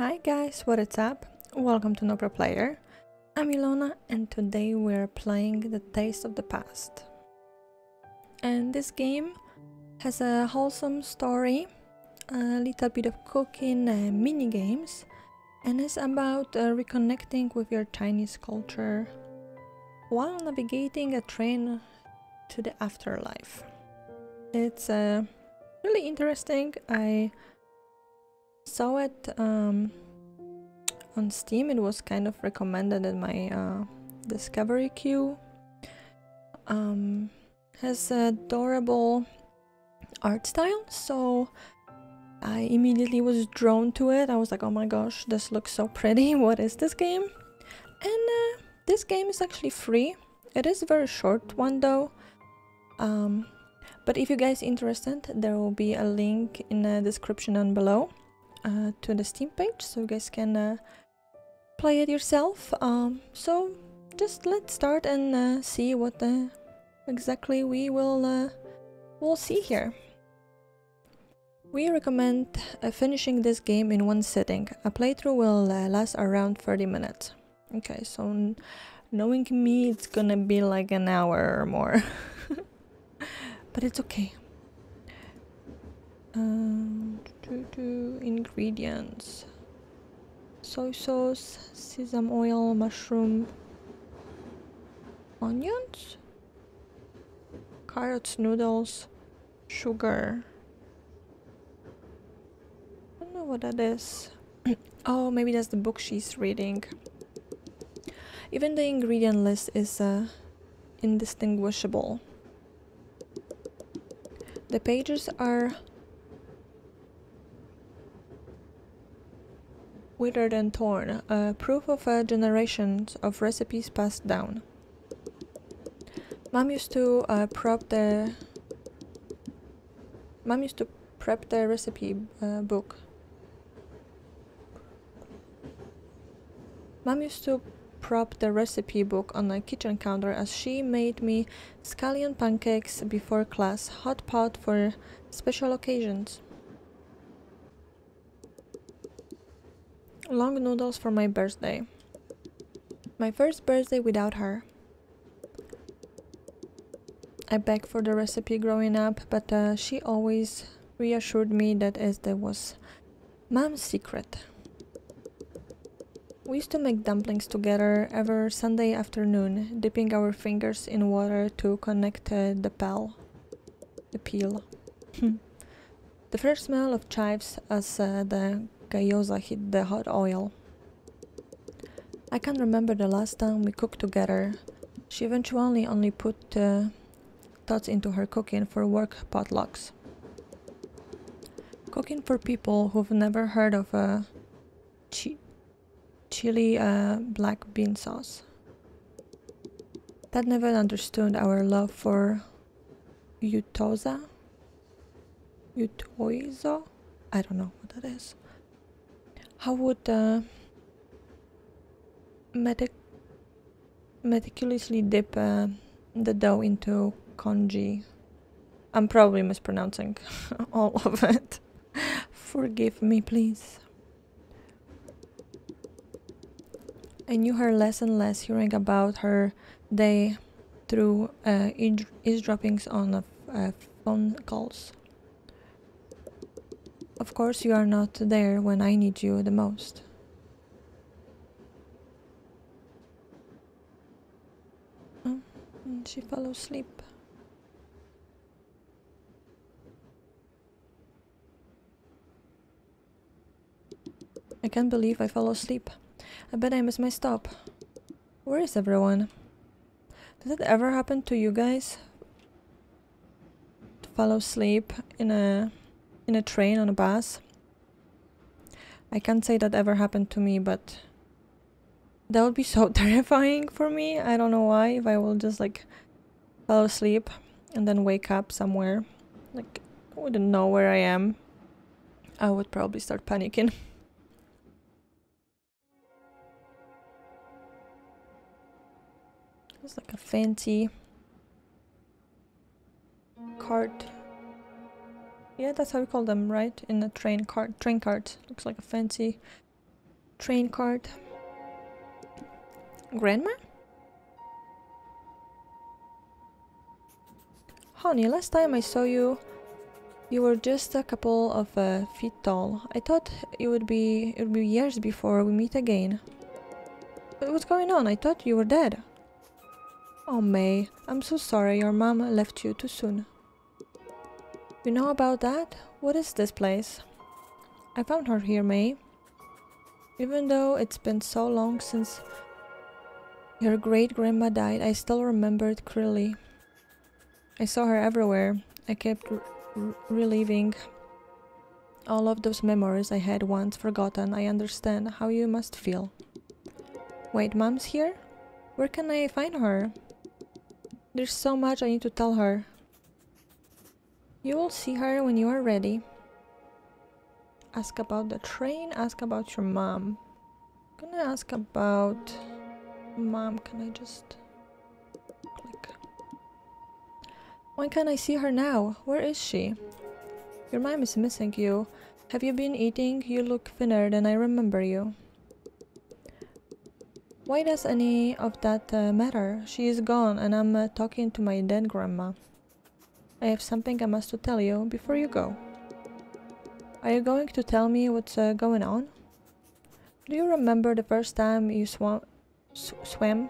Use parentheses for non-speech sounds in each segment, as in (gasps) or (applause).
Hi guys, what is up? Welcome to Nopro Player. I'm Ilona and today we're playing The Taste of the Past. And this game has a wholesome story, a little bit of cooking, mini games, and it's about uh, reconnecting with your Chinese culture while navigating a train to the afterlife. It's uh, really interesting. I saw it um, on Steam. It was kind of recommended in my uh, discovery queue. Um, has adorable art style, so I immediately was drawn to it. I was like, oh my gosh, this looks so pretty. (laughs) What is this game? And uh, this game is actually free. It is a very short one though. Um, but if you guys interested, there will be a link in the description down below uh, to the Steam page, so you guys can uh, play it yourself. Um, so just let's start and uh, see what exactly we will uh, will see here. We recommend uh, finishing this game in one sitting. A playthrough will uh, last around 30 minutes. Okay, so knowing me, it's gonna be like an hour or more. (laughs) but it's okay. Um, ingredients soy sauce, sesame oil, mushroom, onions, carrots, noodles, sugar. I don't know what that is. (clears throat) oh, maybe that's the book she's reading. Even the ingredient list is uh, indistinguishable. The pages are withered and torn, a proof of a generation of recipes passed down. Mom used to uh, prep the Mom used to prep the recipe uh, book. Mom used to prop the recipe book on the kitchen counter as she made me scallion pancakes before class, hot pot for special occasions. Long noodles for my birthday. My first birthday without her. I begged for the recipe growing up, but uh, she always reassured me that it was mom's secret. We used to make dumplings together every Sunday afternoon, dipping our fingers in water to connect uh, the peel. The peel. (laughs) the first smell of chives as uh, the gyoza hit the hot oil. I can't remember the last time we cooked together. She eventually only put uh, thoughts into her cooking for work potlucks. Cooking for people who've never heard of a chi chili uh, black bean sauce. That never understood our love for Utoza? Utoizo? I don't know what that is. How would uh, medic meticulously dip uh, the dough into congee? I'm probably mispronouncing (laughs) all of it. Forgive me, please. I knew her less and less, hearing about her day through uh, eavesdroppings on uh, phone calls. Of course, you are not there when I need you the most. Oh, she fell asleep. I can't believe I fell asleep. I bet I missed my stop. Where is everyone? Does it ever happen to you guys? To fall asleep in a in a train on a bus. I can't say that ever happened to me, but that would be so (laughs) terrifying for me. I don't know why. If I will just like fall asleep and then wake up somewhere, like I wouldn't know where I am, I would probably start panicking. (laughs) It's like a fancy cart yeah, that's how we call them, right? In a train cart, train cart. Looks like a fancy train cart. Grandma? Honey, last time I saw you, you were just a couple of uh, feet tall. I thought it would be it would be years before we meet again. What's going on? I thought you were dead. Oh, May, I'm so sorry your mom left you too soon. You know about that? What is this place? I found her here, May. Even though it's been so long since your great grandma died, I still remember it clearly. I saw her everywhere. I kept reliving all of those memories I had once forgotten. I understand how you must feel. Wait, mom's here? Where can I find her? There's so much I need to tell her. You will see her when you are ready. Ask about the train, ask about your mom. I'm gonna ask about mom. Can I just click? When can I see her now? Where is she? Your mom is missing you. Have you been eating? You look thinner than I remember you. Why does any of that uh, matter? She is gone and I'm uh, talking to my dead grandma. I have something I must to tell you before you go. Are you going to tell me what's uh, going on? Do you remember the first time you swam, sw swam?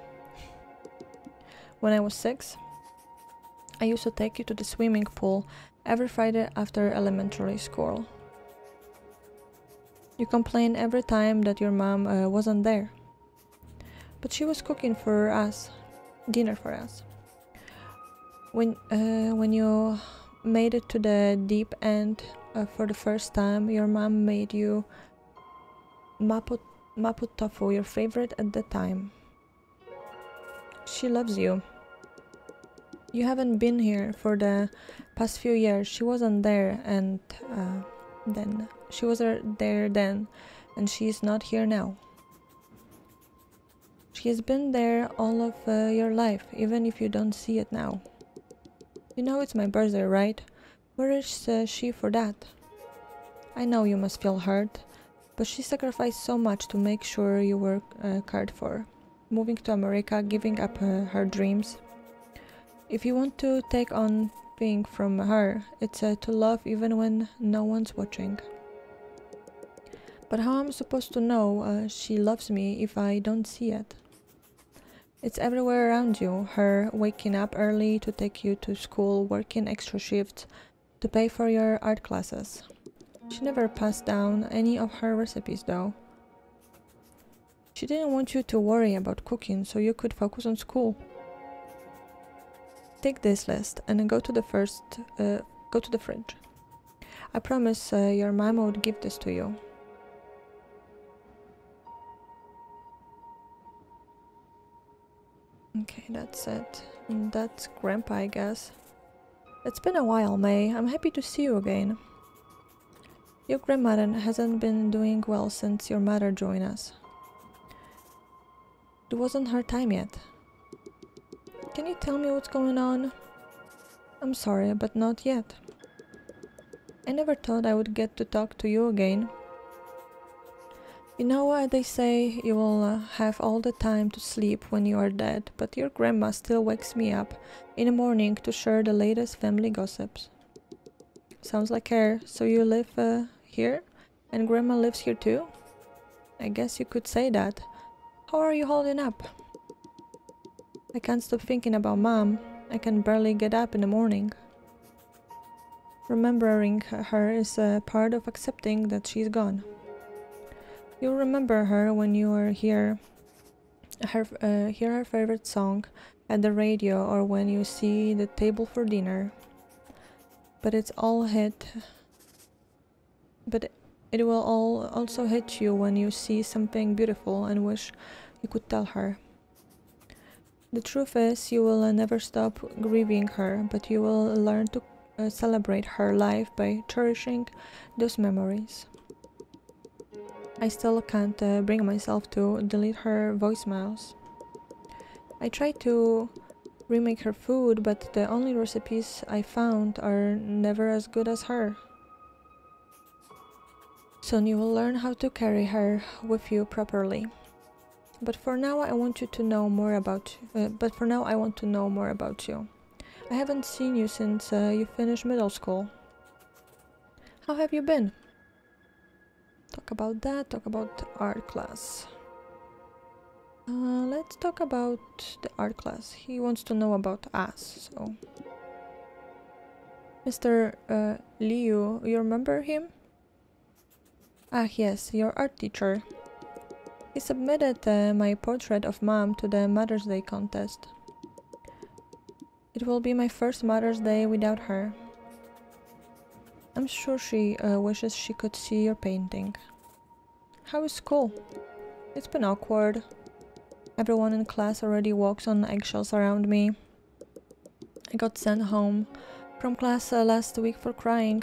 When I was six? I used to take you to the swimming pool every Friday after elementary school. You complained every time that your mom uh, wasn't there. But she was cooking for us, dinner for us. When uh, when you made it to the deep end uh, for the first time, your mom made you mapo tofu, your favorite at the time. She loves you. You haven't been here for the past few years. She wasn't there, and uh, then she was there then, and she's not here now. She has been there all of uh, your life, even if you don't see it now. You know it's my birthday, right? Where is uh, she for that? I know you must feel hurt, but she sacrificed so much to make sure you were uh, cared for. Moving to America, giving up uh, her dreams. If you want to take on thing from her, it's uh, to love even when no one's watching. But how am I supposed to know uh, she loves me if I don't see it? It's everywhere around you. Her waking up early to take you to school, working extra shifts to pay for your art classes. She never passed down any of her recipes though. She didn't want you to worry about cooking so you could focus on school. Take this list and go to the first, uh, go to the fridge. I promise uh, your mom would give this to you. Okay, that's it. And that's Grandpa, I guess. It's been a while, May. I'm happy to see you again. Your grandmother hasn't been doing well since your mother joined us. It wasn't her time yet. Can you tell me what's going on? I'm sorry, but not yet. I never thought I would get to talk to you again. You know what they say, you will uh, have all the time to sleep when you are dead, but your grandma still wakes me up in the morning to share the latest family gossips. Sounds like her. So you live uh, here? And grandma lives here too? I guess you could say that. How are you holding up? I can't stop thinking about mom. I can barely get up in the morning. Remembering her is a part of accepting that she's gone. You'll remember her when you here, her, uh, hear her favorite song at the radio or when you see the table for dinner. But it's all hit. But it will all also hit you when you see something beautiful and wish you could tell her. The truth is, you will never stop grieving her, but you will learn to uh, celebrate her life by cherishing those memories. I still can't uh, bring myself to delete her voicemails. I tried to remake her food, but the only recipes I found are never as good as her. Soon you will learn how to carry her with you properly. But for now I want you to know more about uh, but for now I want to know more about you. I haven't seen you since uh, you finished middle school. How have you been? Talk about that, talk about art class. Uh, let's talk about the art class. He wants to know about us, so... Mr. Uh, Liu, you remember him? Ah yes, your art teacher. He submitted uh, my portrait of mom to the Mother's Day contest. It will be my first Mother's Day without her. I'm sure she uh, wishes she could see your painting. How is school? It's been awkward. Everyone in class already walks on eggshells around me. I got sent home from class uh, last week for crying.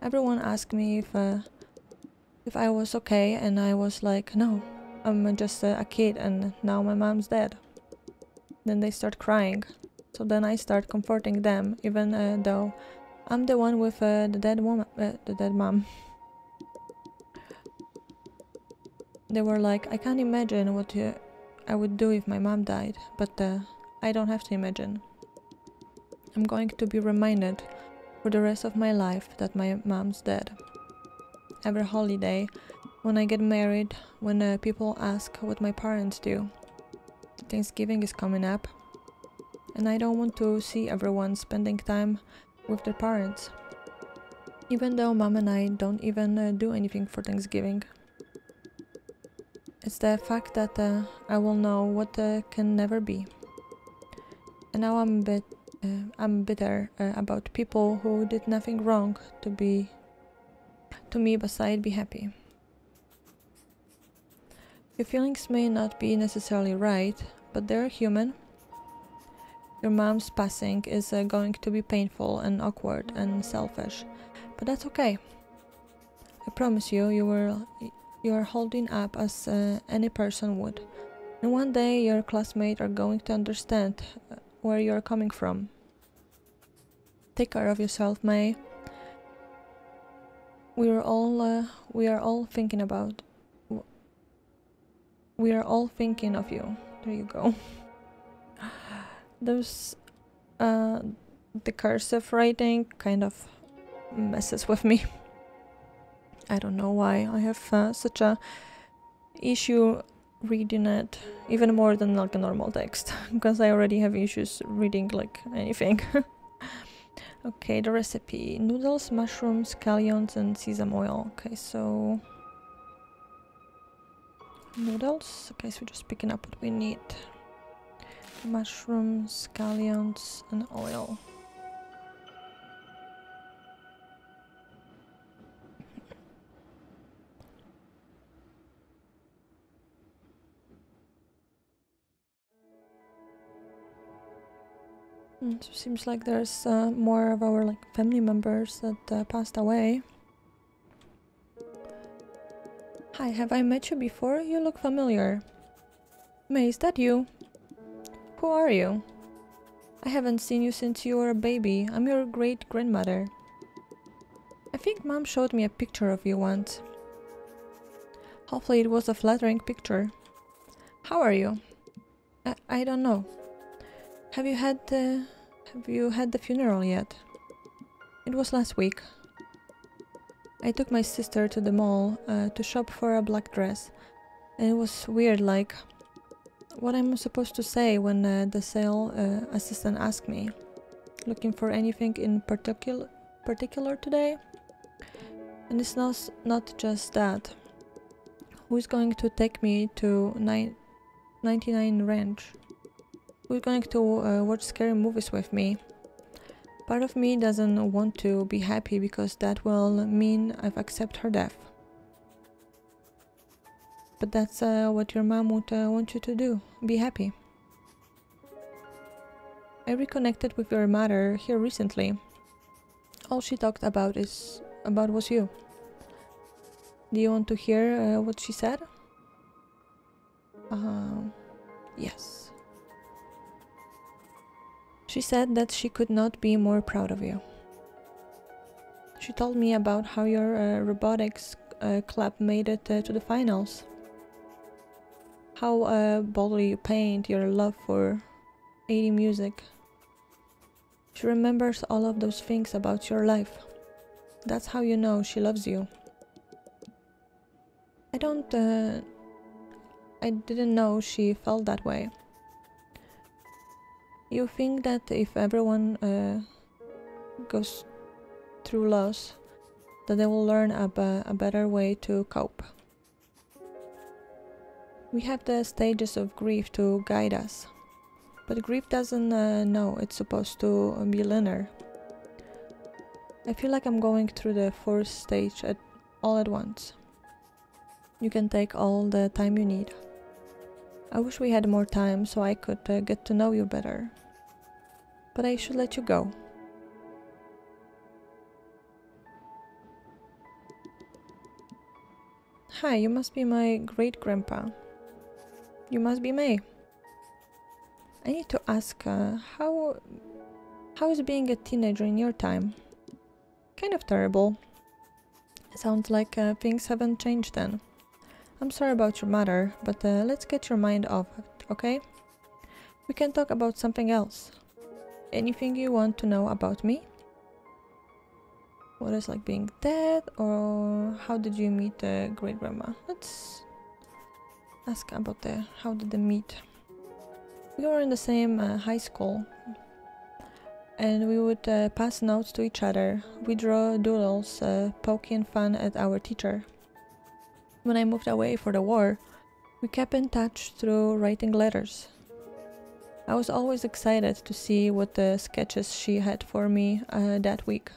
Everyone asked me if uh, if I was okay and I was like, no, I'm just a, a kid and now my mom's dead. Then they start crying. So then I start comforting them even uh, though I'm the one with uh, the dead woman, uh, the dead mom. They were like, I can't imagine what you, I would do if my mom died, but uh, I don't have to imagine. I'm going to be reminded for the rest of my life that my mom's dead. Every holiday, when I get married, when uh, people ask what my parents do, Thanksgiving is coming up, and I don't want to see everyone spending time with their parents. Even though mom and I don't even uh, do anything for Thanksgiving. It's the fact that uh, I will know what uh, can never be. And now I'm a bit, uh, I'm bitter uh, about people who did nothing wrong to be, to me beside be happy. Your feelings may not be necessarily right, but they're human. Your mom's passing is uh, going to be painful and awkward and selfish, but that's okay. I promise you, you will you are holding up as uh, any person would. And one day your classmates are going to understand uh, where you're coming from. Take care of yourself, May. We are all uh, we are all thinking about we are all thinking of you. There you go. (laughs) There's uh, the cursive writing kind of messes with me. (laughs) I don't know why I have uh, such a issue reading it even more than like a normal text (laughs) because I already have issues reading like anything. (laughs) okay, the recipe noodles, mushrooms, scallions, and sesame oil. Okay, so noodles. Okay, so just picking up what we need mushrooms, scallions, and oil. Mm, so seems like there's uh, more of our like family members that uh, passed away. Hi, have I met you before? You look familiar. May, is that you? Who are you? I haven't seen you since you were a baby. I'm your great grandmother. I think mom showed me a picture of you once. Hopefully it was a flattering picture. How are you? I, I don't know. Have you had the have you had the funeral yet? It was last week. I took my sister to the mall uh, to shop for a black dress, and it was weird. Like, what I'm supposed to say when uh, the sale uh, assistant asked me? Looking for anything in particular particular today? And it's not not just that. Who's going to take me to nine, 99 Ranch? Who's going to uh, watch scary movies with me. Part of me doesn't want to be happy because that will mean I've accepted her death. But that's uh, what your mom would uh, want you to do, be happy. I reconnected with your mother here recently. All she talked about is about was you. Do you want to hear uh, what she said? Uh, yes. She said that she could not be more proud of you. She told me about how your uh, robotics uh, club made it uh, to the finals. How uh, boldly you paint your love for 80 music. She remembers all of those things about your life. That's how you know she loves you. I don't. Uh, I didn't know she felt that way. You think that if everyone uh, goes through loss, that they will learn a, a better way to cope. We have the stages of grief to guide us, but grief doesn't uh, know it's supposed to be linear. I feel like I'm going through the fourth stage at all at once. You can take all the time you need. I wish we had more time so I could uh, get to know you better. But I should let you go. Hi, you must be my great grandpa. You must be May. I need to ask, uh, how how is being a teenager in your time? Kind of terrible. Sounds like uh, things haven't changed then. I'm sorry about your mother, but uh, let's get your mind off it, okay? We can talk about something else. Anything you want to know about me? What is like being dead or how did you meet the great grandma? Let's ask about the how did they meet. We were in the same uh, high school and we would uh, pass notes to each other. We draw doodles, uh, poking fun at our teacher. When I moved away for the war, we kept in touch through writing letters. I was always excited to see what the sketches she had for me uh, that week.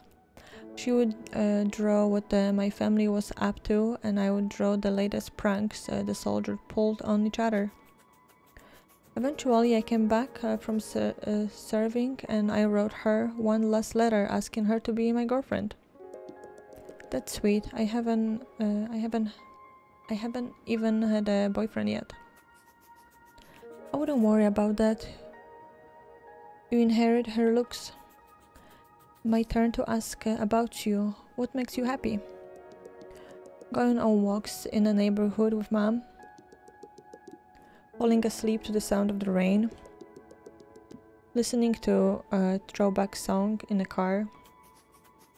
She would uh, draw what the, my family was up to, and I would draw the latest pranks uh, the soldiers pulled on each other. Eventually, I came back uh, from ser uh, serving, and I wrote her one last letter asking her to be my girlfriend. That's sweet. I haven't, uh, I haven't, I haven't even had a boyfriend yet. I wouldn't worry about that. You inherit her looks my turn to ask about you. What makes you happy? Going on walks in the neighborhood with mom. Falling asleep to the sound of the rain. Listening to a throwback song in the car.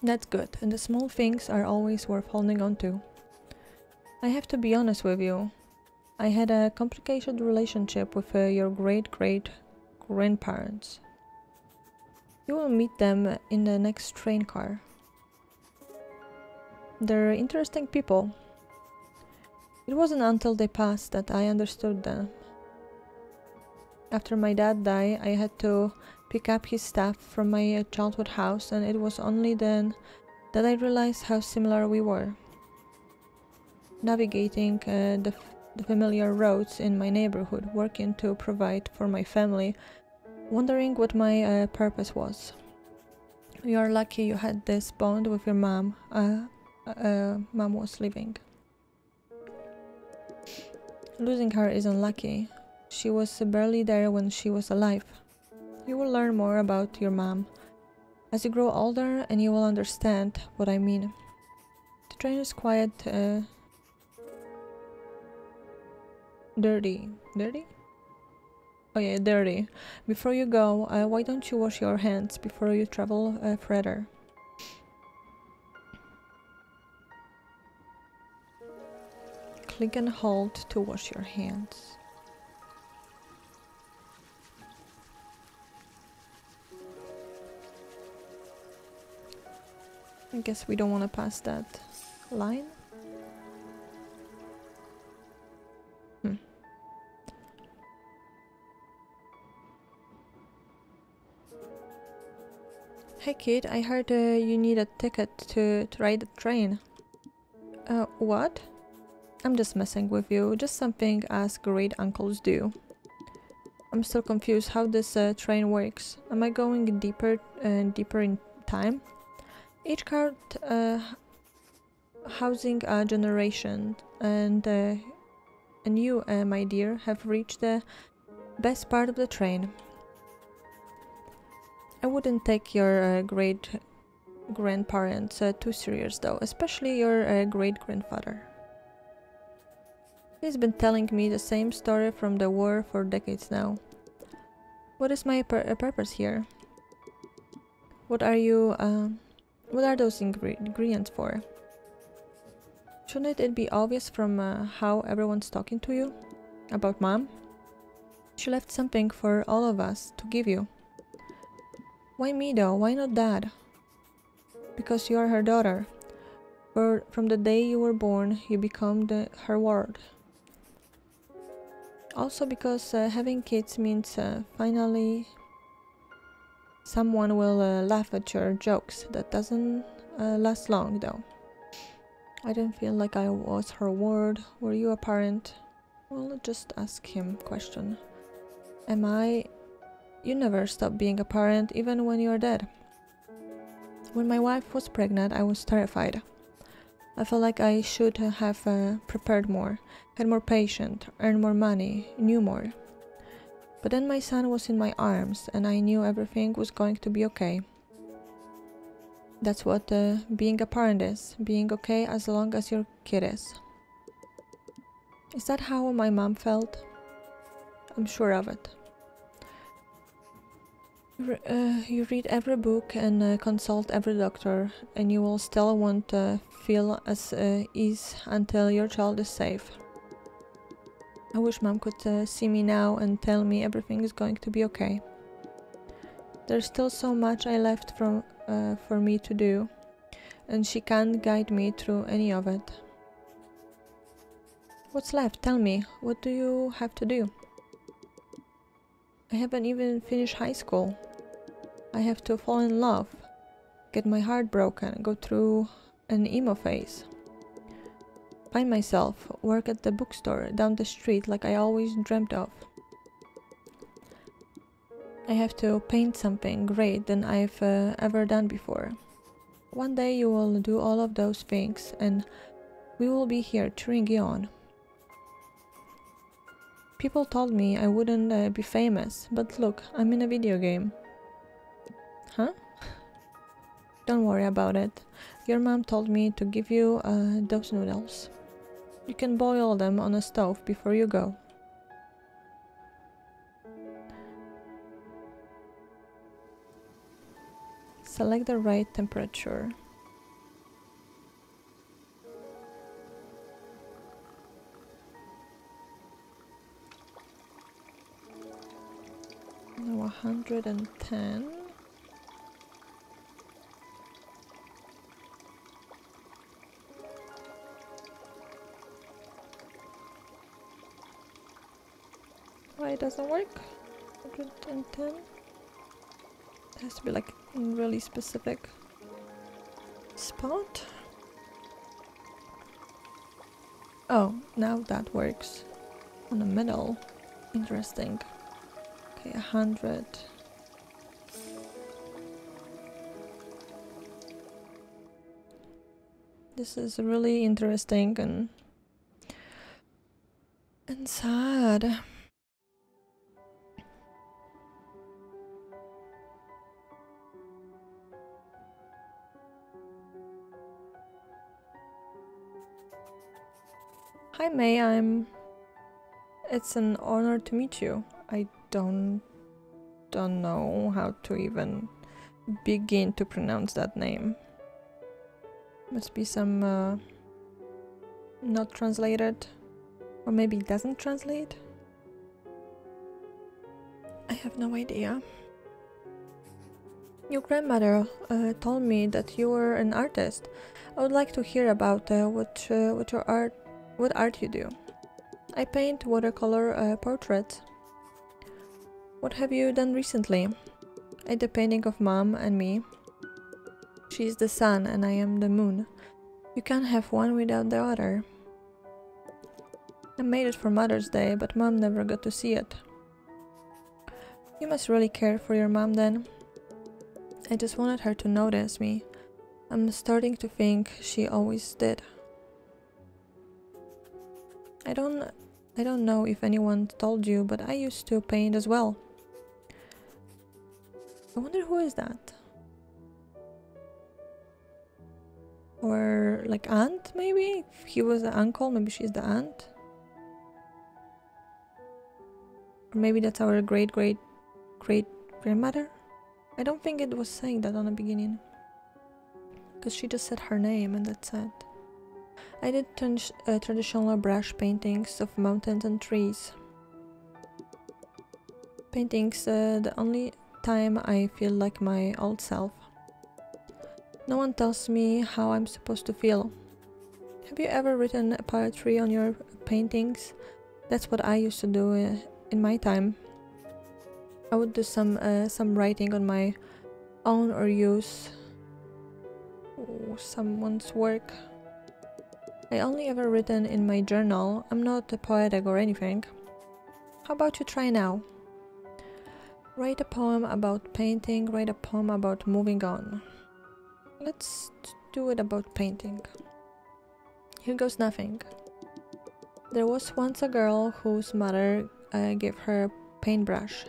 That's good, and the small things are always worth holding on to. I have to be honest with you. I had a complicated relationship with uh, your great great grandparents. You will meet them in the next train car. They're interesting people. It wasn't until they passed that I understood them. After my dad died, I had to pick up his stuff from my uh, childhood house, and it was only then that I realized how similar we were. Navigating uh, the, the familiar roads in my neighborhood, working to provide for my family, wondering what my uh, purpose was. You are lucky you had this bond with your mom. Uh, mom was living. Losing her is unlucky. She was barely there when she was alive. You will learn more about your mom as you grow older and you will understand what I mean. The train is quiet, uh, dirty. Dirty? Oh yeah, dirty. Before you go, uh, why don't you wash your hands before you travel uh, further? Click and hold to wash your hands. I guess we don't want to pass that line. Hey kid, I heard uh, you need a ticket to, to ride the train. Uh, what? I'm just messing with you, just something as great uncles do. I'm still confused how this uh, train works. Am I going deeper and deeper in time? Each card uh, housing a generation and, uh, and you, uh, my dear, have reached the best part of the train. I wouldn't take your uh, great grandparents uh, too serious though, especially your uh, great grandfather. He's been telling me the same story from the war for decades now. What is my pur purpose here? What are you, uh, what are those ingre ingredients for? Shouldn't it be obvious from uh, how everyone's talking to you? About mom? She left something for all of us to give you. Why me though? Why not dad? Because you are her daughter. For from the day you were born, you become the, her ward. Also because uh, having kids means uh, finally someone will uh, laugh at your jokes. That doesn't uh, last long though. I didn't feel like I was her ward. Were you a parent? Well, just ask him question. Am I you never stop being a parent even when you're dead. When my wife was pregnant, I was terrified. I felt like I should have uh, prepared more, had more patience, earned more money, knew more. But then my son was in my arms and I knew everything was going to be okay. That's what uh, being a parent is being okay as long as your kid is. Is that how my mom felt? I'm sure of it uh, you read every book and uh, consult every doctor, and you will still want to feel as uh, ease until your child is safe. I wish mom could uh, see me now and tell me everything is going to be okay. There's still so much I left from uh, for me to do, and she can't guide me through any of it. What's left? Tell me. What do you have to do? I haven't even finished high school. I have to fall in love, get my heart broken, go through an emo phase. Find myself, work at the bookstore down the street like I always dreamt of. I have to paint something great than I've uh, ever done before. One day you will do all of those things and we will be here cheering you on. People told me I wouldn't uh, be famous, but look, I'm in a video game. Huh? Don't worry about it. Your mom told me to give you uh, those noodles. You can boil them on a stove before you go. Select the right temperature. Now 110. Why it doesn't work? 110. It has to be like in really specific spot. Oh, now that works. On the middle. Interesting. Okay, hundred. This is really interesting and and sad. May, I'm... It's an honor to meet you. I don't... don't know how to even begin to pronounce that name. Must be some... Uh, not translated. Or maybe it doesn't translate? I have no idea. Your grandmother uh, told me that you were an artist. I would like to hear about uh, what uh, what your art what art you do? I paint watercolor uh, portraits. What have you done recently? I did a painting of mom and me. She is the sun and I am the moon. You can't have one without the other. I made it for Mother's Day, but mom never got to see it. You must really care for your mom then. I just wanted her to notice me. I'm starting to think she always did. I don't I don't know if anyone told you, but I used to paint as well. I wonder who is that? Or like aunt, maybe? If he was the uncle, maybe she's the aunt. Or maybe that's our great great great grandmother? I don't think it was saying that on the beginning. Because she just said her name and that's it. I did uh, traditional brush paintings of mountains and trees. Paintings uh, the only time I feel like my old self. No one tells me how I'm supposed to feel. Have you ever written poetry on your paintings? That's what I used to do uh, in my time. I would do some uh, some writing on my own or use someone's work. I only ever written in my journal. I'm not a poetic or anything. How about you try now? Write a poem about painting, write a poem about moving on. Let's do it about painting. Here goes nothing. There was once a girl whose mother uh, gave her a paintbrush.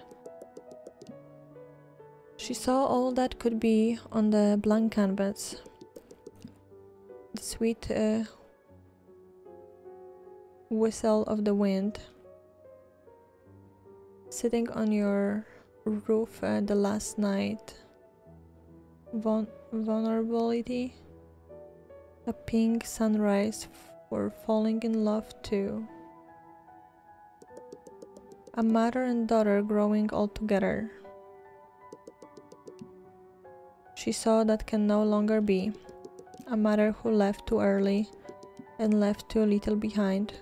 She saw all that could be on the blank canvas. The sweet uh, whistle of the wind. Sitting on your roof uh, the last night. Vul vulnerability. A pink sunrise for falling in love too. A mother and daughter growing all together. She saw that can no longer be. A mother who left too early and left too little behind.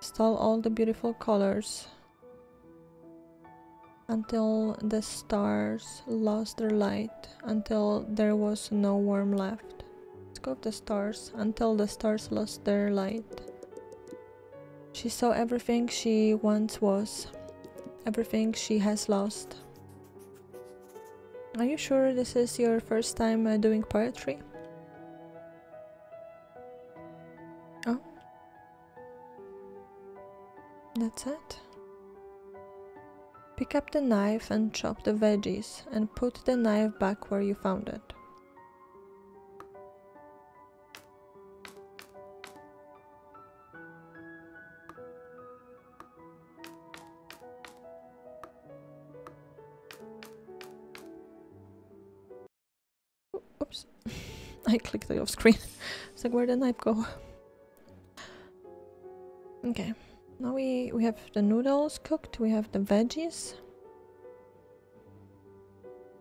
Stole all the beautiful colors until the stars lost their light, until there was no warmth left. Let's go the stars, until the stars lost their light. She saw everything she once was, everything she has lost. Are you sure this is your first time uh, doing poetry? That's it. Pick up the knife and chop the veggies and put the knife back where you found it. Oops, (laughs) I clicked it off screen. (laughs) it's like, where'd the knife go? (laughs) Okay. Now we, we have the noodles cooked, we have the veggies.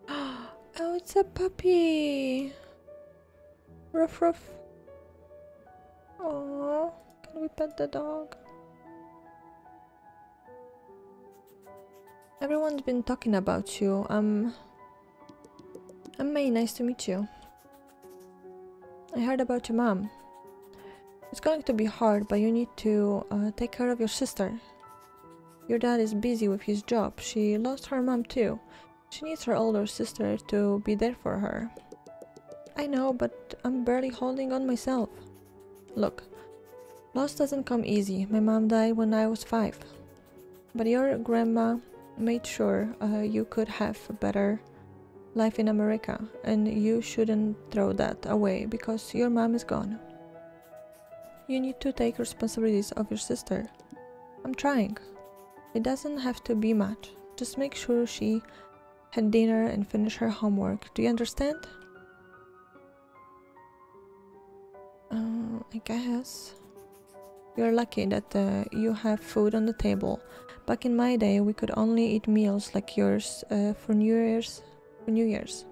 (gasps) Oh, it's a puppy! Ruff ruff. Oh, can we pet the dog? Everyone's been talking about you. Um, I'm May, nice to meet you. I heard about your mom. It's going to be hard, but you need to uh, take care of your sister. Your dad is busy with his job. She lost her mom too. She needs her older sister to be there for her. I know, but I'm barely holding on myself. Look, loss doesn't come easy. My mom died when I was five. But your grandma made sure uh, you could have a better life in America, and you shouldn't throw that away because your mom is gone. You need to take responsibilities of your sister. I'm trying. It doesn't have to be much. Just make sure she had dinner and finish her homework. Do you understand? Uh, I guess. You're lucky that uh, you have food on the table. Back in my day, we could only eat meals like yours uh, for New Year's. For New Year's.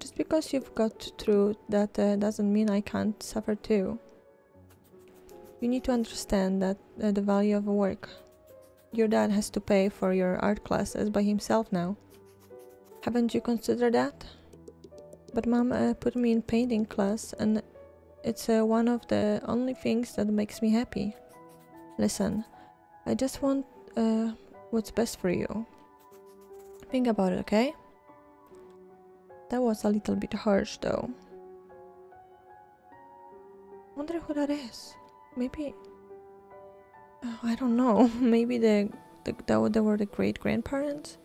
Just because you've got through that uh, doesn't mean I can't suffer too. You need to understand that uh, the value of a work. Your dad has to pay for your art classes by himself now. Haven't you considered that? But mom uh, put me in painting class and it's uh, one of the only things that makes me happy. Listen, I just want uh, what's best for you. Think about it, okay? That was a little bit harsh though. Wonder who that is maybe oh, I don't know. (laughs) maybe the, the that they were the great grandparents.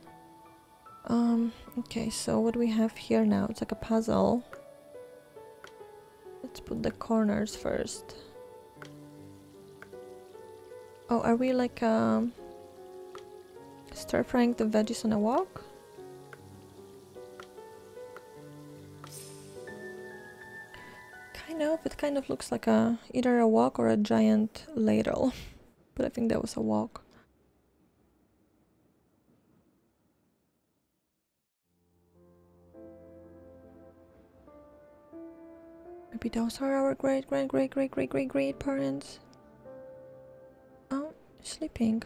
Um. Okay. So what do we have here now? It's like a puzzle. Let's put the corners first. Oh, are we like um, stir frying the veggies on a wok? Kind of. It kind of looks like a either a wok or a giant ladle, (laughs) but I think that was a wok. Maybe those are our great great great great great great great parents. Oh, sleeping.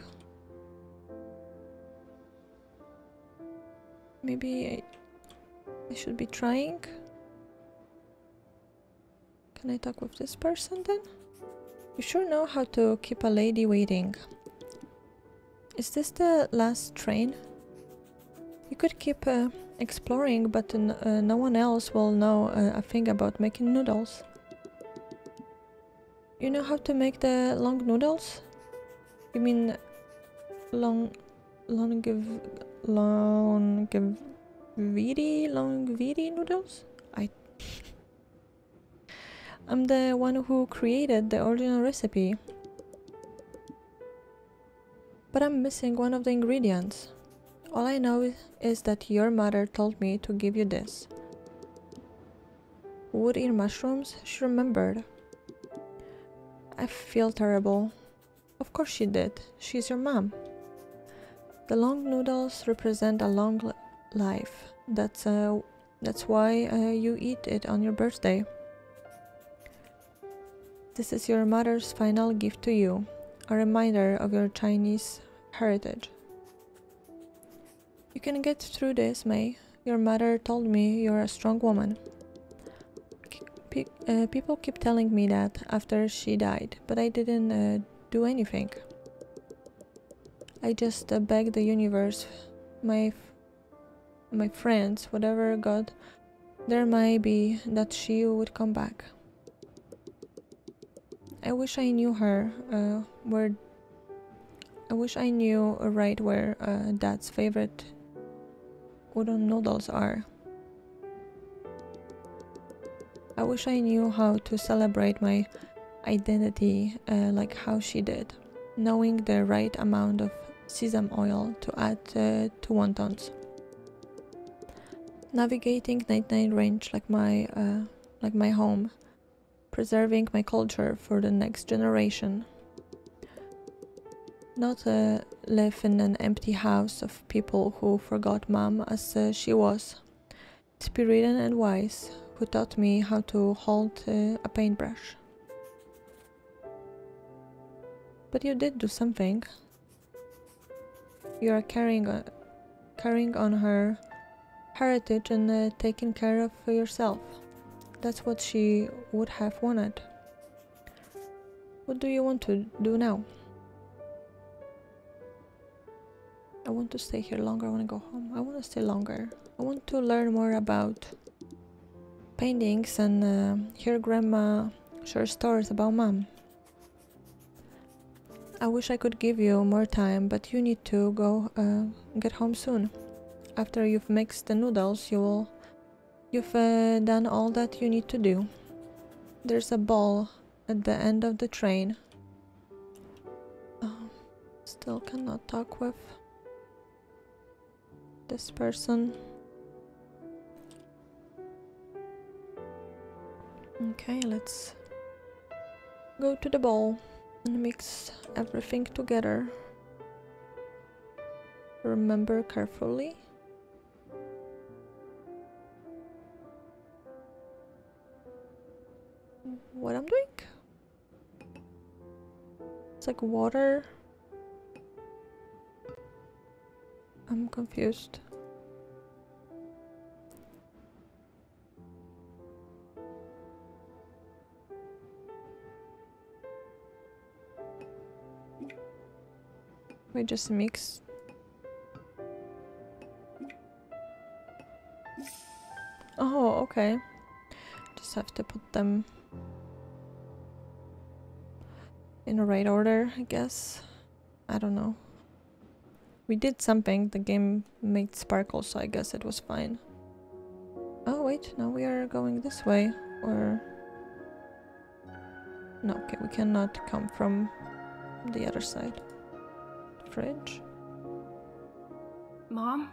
Maybe I, I should be trying. Can I talk with this person then? You sure know how to keep a lady waiting. Is this the last train? You could keep uh, exploring, but uh, no one else will know uh, a thing about making noodles. You know how to make the long noodles? You mean long, long, long, long vidi noodles? I'm the one who created the original recipe. But I'm missing one of the ingredients. All I know is that your mother told me to give you this. Wood ear mushrooms? She remembered. I feel terrible. Of course she did. She's your mom. The long noodles represent a long life. That's uh, that's why uh, you eat it on your birthday. This is your mother's final gift to you, a reminder of your Chinese heritage. You can get through this, May. Your mother told me you're a strong woman. P uh, people keep telling me that after she died, but I didn't uh, do anything. I just uh, begged the universe, my my friends, whatever God there might be, that she would come back. I wish I knew her uh, where. I wish I knew right where uh, Dad's favorite udon noodles are. I wish I knew how to celebrate my identity uh, like how she did, knowing the right amount of sesame oil to add uh, to wontons. Navigating 99 Ranch like my uh, like my home, preserving my culture for the next generation not uh, live in an empty house of people who forgot mom as uh, she was. Spirited and wise, who taught me how to hold uh, a paintbrush. But you did do something. You are carrying, uh, carrying on her heritage and uh, taking care of yourself. That's what she would have wanted. What do you want to do now? I want to stay here longer. I want to go home. I want to stay longer. I want to learn more about paintings and uh, hear grandma share stories about mom. I wish I could give you more time, but you need to go uh, get home soon. After you've mixed the noodles, you will you've uh, done all that you need to do. There's a ball at the end of the train. Oh, still cannot talk with this person. Okay, let's go to the bowl and mix everything together. Remember carefully. What I'm doing? It's like water I'm confused. We just mix. Oh, okay. Just have to put them in the right order, I guess. I don't know. We did something, the game made sparkle, so I guess it was fine. Oh wait, now we are going this way, or... No, okay, we cannot come from the other side. Fridge. Mom?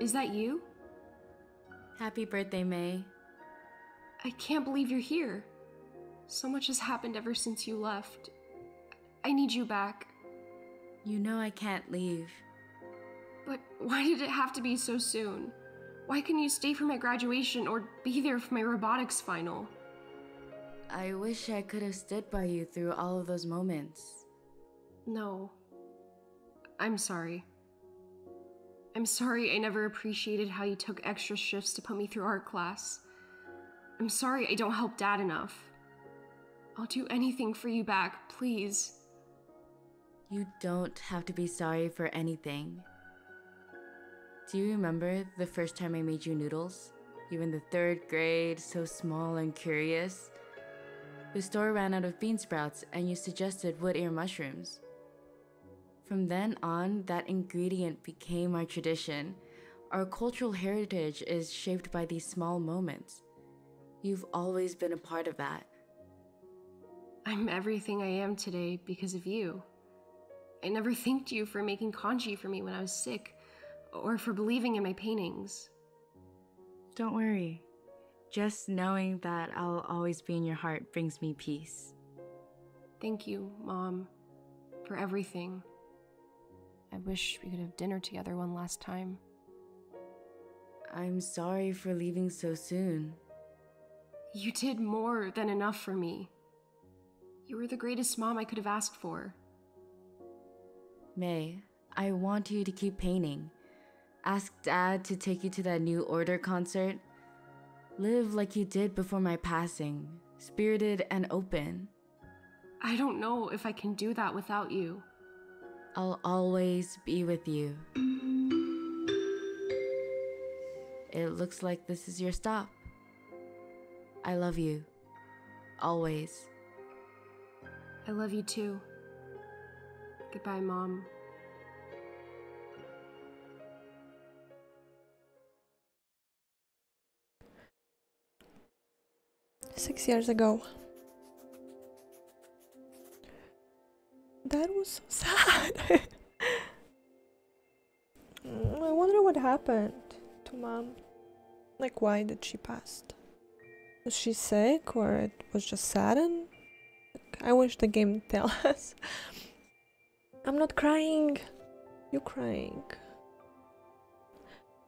Is that you? Happy birthday, May. I can't believe you're here. So much has happened ever since you left. I need you back. You know I can't leave. But why did it have to be so soon? Why couldn't you stay for my graduation or be there for my robotics final? I wish I could have stood by you through all of those moments. No. I'm sorry. I'm sorry I never appreciated how you took extra shifts to put me through art class. I'm sorry I don't help Dad enough. I'll do anything for you back, please. You don't have to be sorry for anything. Do you remember the first time I made you noodles? You were in the third grade, so small and curious. The store ran out of bean sprouts, and you suggested wood ear mushrooms. From then on, that ingredient became our tradition. Our cultural heritage is shaped by these small moments. You've always been a part of that. I'm everything I am today because of you. I never thanked you for making congee for me when I was sick, or for believing in my paintings. Don't worry. Just knowing that I'll always be in your heart brings me peace. Thank you, Mom, for everything. I wish we could have dinner together one last time. I'm sorry for leaving so soon. You did more than enough for me. You were the greatest mom I could have asked for. May, I want you to keep painting. Ask Dad to take you to that new order concert. Live like you did before my passing, spirited and open. I don't know if I can do that without you. I'll always be with you. It looks like this is your stop. I love you. Always. I love you too. Goodbye, Mom. Six years ago. That was so sad. (laughs) I wonder what happened to mom. Like, why did she pass? Was she sick or it was just sudden? I wish the game tell (laughs) us. I'm not crying. You're crying.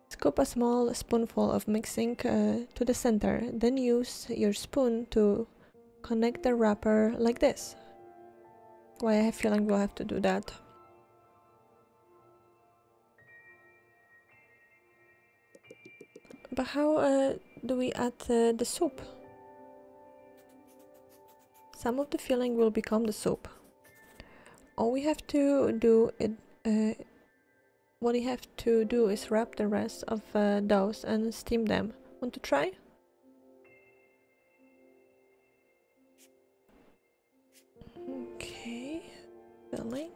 Scoop a small spoonful of mixing uh, to the center, then use your spoon to connect the wrapper like this. Why I have feeling we'll have to do that. But how uh, do we add uh, the soup? Some of the filling will become the soup. All we have to do it. Uh, what we have to do is wrap the rest of uh, those and steam them. Want to try? Okay, filling.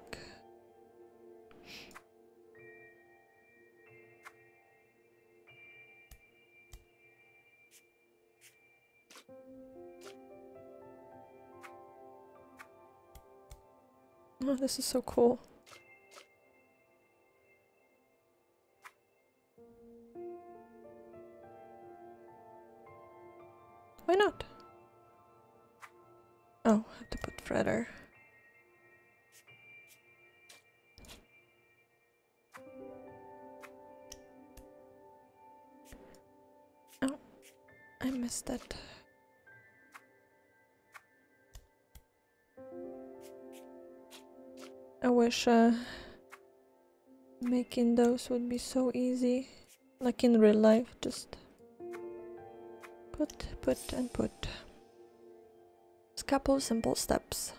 Oh, this is so cool. Why not? Oh, have to put Fredder. Oh, I missed it. I wish uh, making those would be so easy, like in real life, just put, put, and put. Just couple simple steps.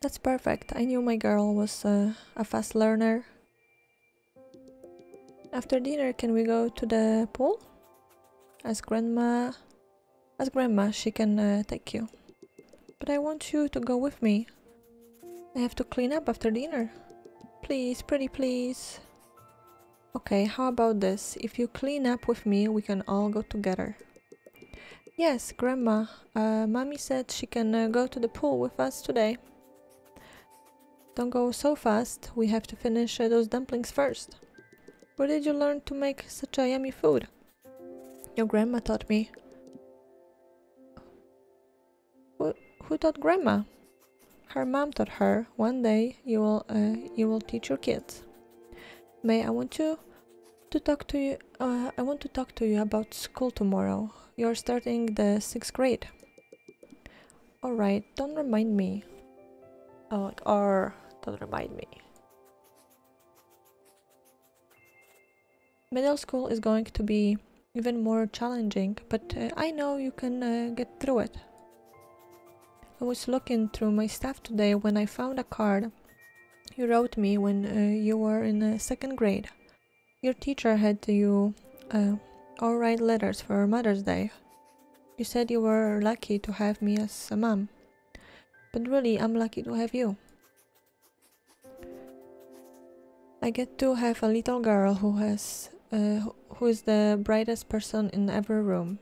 That's perfect. I knew my girl was uh, a fast learner. After dinner, can we go to the pool? As grandma, as grandma, she can uh, take you. But I want you to go with me. I have to clean up after dinner. Please, pretty please. Okay, how about this? If you clean up with me, we can all go together. Yes, Grandma. Uh, Mommy said she can uh, go to the pool with us today. Don't go so fast. We have to finish uh, those dumplings first. Where did you learn to make such a yummy food? Your grandma taught me. Who, who taught grandma? Her mom taught her. One day you will uh, you will teach your kids. May I want you to talk to you. Uh, I want to talk to you about school tomorrow. You're starting the sixth grade. All right. Don't remind me. Oh, like, or don't remind me. Middle school is going to be even more challenging, but uh, I know you can uh, get through it. I was looking through my stuff today when I found a card you wrote me when uh, you were in uh, second grade. Your teacher had you uh, all write letters for Mother's Day. You said you were lucky to have me as a mom, but really, I'm lucky to have you. I get to have a little girl who has uh, who is the brightest person in every room.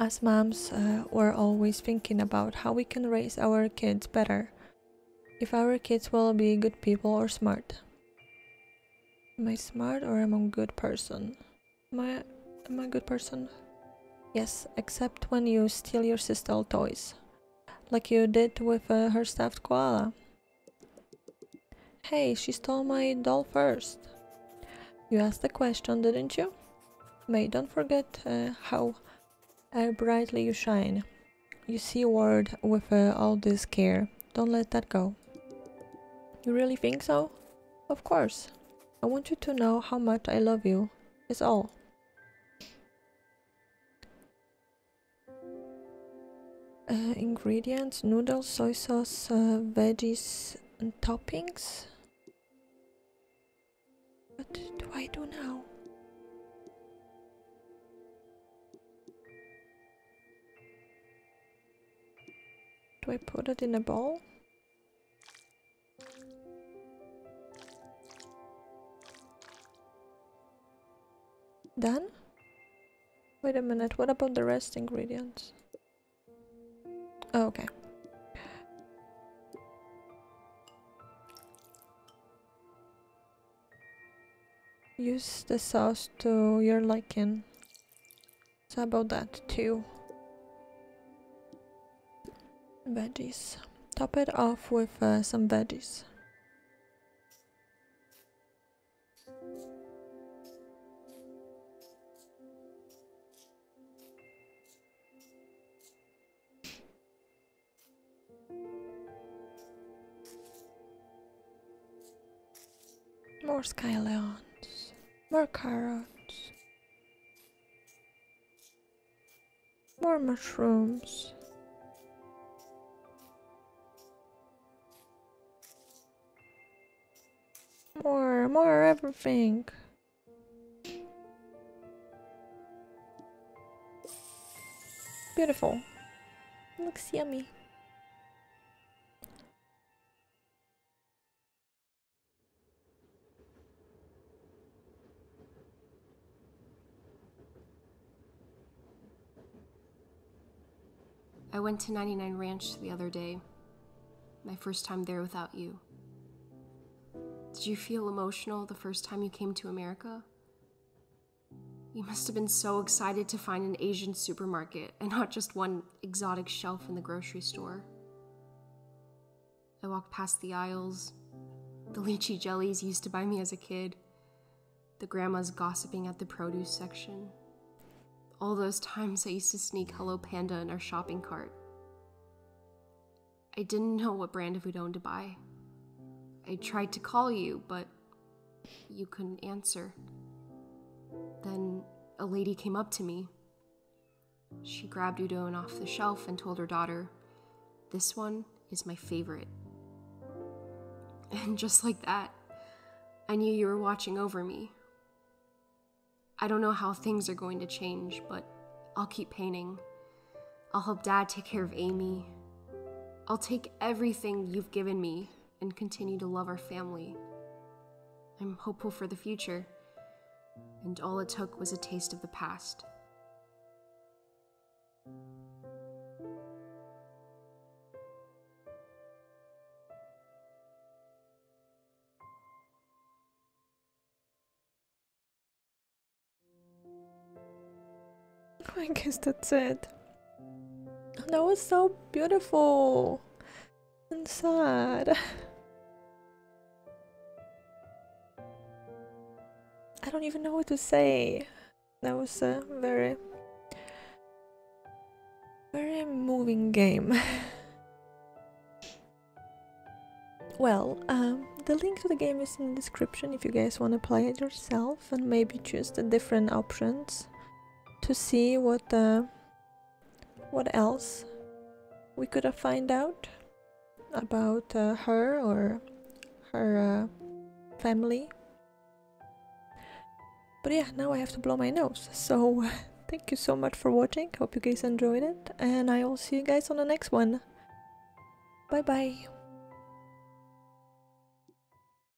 As moms, uh, we're always thinking about how we can raise our kids better. If our kids will be good people or smart. Am I smart or am I a good person? Am I, am I a good person? Yes, except when you steal your sister's toys. Like you did with uh, her stuffed koala. Hey, she stole my doll first. You asked the question, didn't you? May, don't forget uh, how uh, brightly you shine. You see word with uh, all this care. Don't let that go. You really think so? Of course. I want you to know how much I love you, It's all. Uh, ingredients noodles, soy sauce, uh, veggies, and toppings. What do I do now? Do I put it in a bowl? Done? Wait a minute, what about the rest ingredients? Oh, okay. Use the sauce to your liking. So about that too. Veggies. Top it off with uh, some veggies. More scallions, more carrots, more mushrooms. More, everything. Beautiful. Looks yummy. I went to 99 Ranch the other day. My first time there without you. Did you feel emotional the first time you came to America? You must have been so excited to find an Asian supermarket and not just one exotic shelf in the grocery store. I walked past the aisles, the lychee jellies used to buy me as a kid, the grandmas gossiping at the produce section. All those times I used to sneak Hello Panda in our shopping cart. I didn't know what brand of udon to buy. I tried to call you, but you couldn't answer. Then a lady came up to me. She grabbed udon off the shelf and told her daughter, This one is my favorite. And just like that, I knew you were watching over me. I don't know how things are going to change, but I'll keep painting. I'll help Dad take care of Amy. I'll take everything you've given me and continue to love our family. I'm hopeful for the future, and all it took was a taste of the past. I guess that's it. That was so beautiful and sad. (laughs) I don't even know what to say. That was a very, very moving game. (laughs) well, um, the link to the game is in the description if you guys want to play it yourself and maybe choose the different options to see what uh, what else we could have find out about uh, her or her uh, family. But yeah, now I have to blow my nose. So (laughs) thank you so much for watching. Hope you guys enjoyed it, and I will see you guys on the next one. Bye bye.